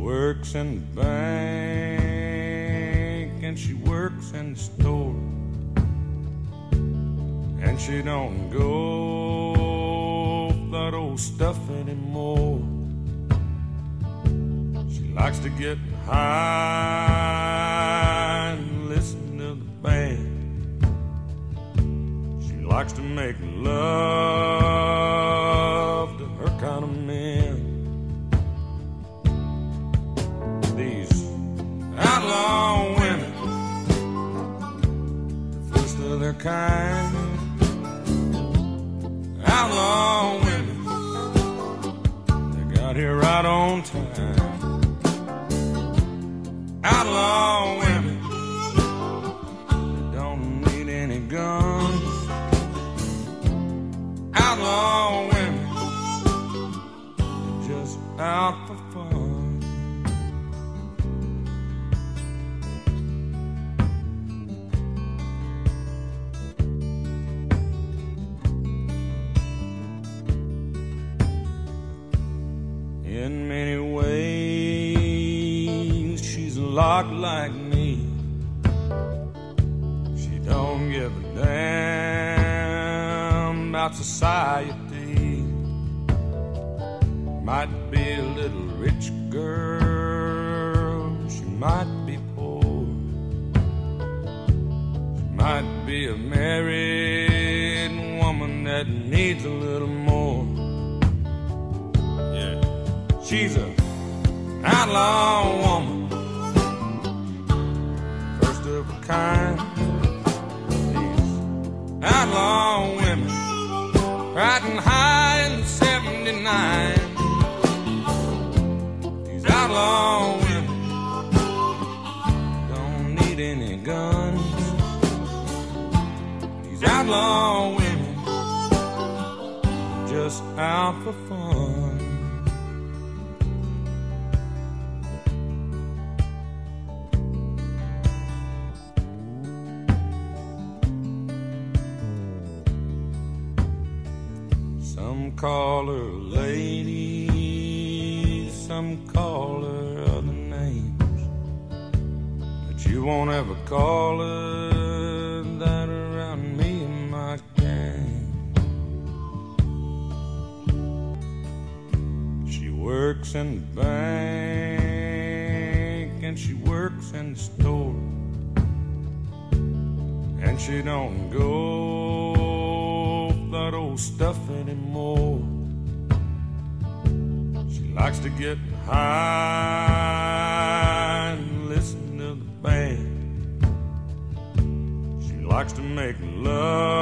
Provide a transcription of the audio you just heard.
works in the bank and she works in the store. And she don't go that old stuff anymore. She likes to get high and listen to the band. She likes to make love to her kind of men. Their kind. Outlaw women, they got here right on time. In many ways, she's lot like me. She don't give a damn about society. Might be a little rich girl, she might be poor. She might be a married woman that needs a little more. She's a outlaw woman, first of a kind. These outlaw women, riding high in '79. These outlaw women don't need any guns. These outlaw women just out for fun. Some call her lady, some call her other names. But you won't ever call her that around me and my gang. She works in the bank and she works in the store. And she don't go that old stuff anymore. Likes to get high and listen to the band. She likes to make love